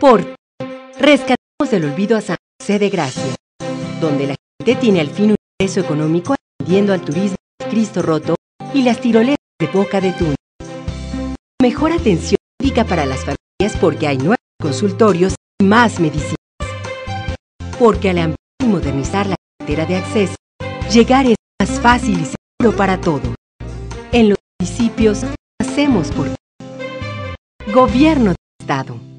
Por rescatamos del olvido a San José de Gracia, donde la gente tiene al fin un ingreso económico atendiendo al turismo de Cristo Roto y las tiroleras de Boca de Tuna. Mejor atención médica para las familias porque hay nuevos consultorios y más medicinas. Porque al ampliar y modernizar la carretera de acceso, llegar es más fácil y seguro para todos. En los municipios, hacemos por. Gobierno del Estado.